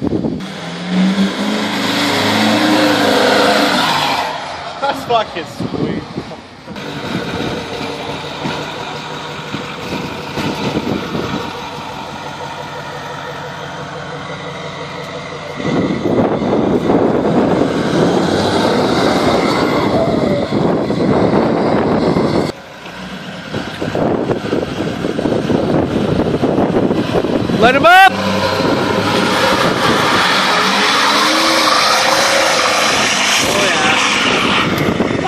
That's fucking sweet. Let him up!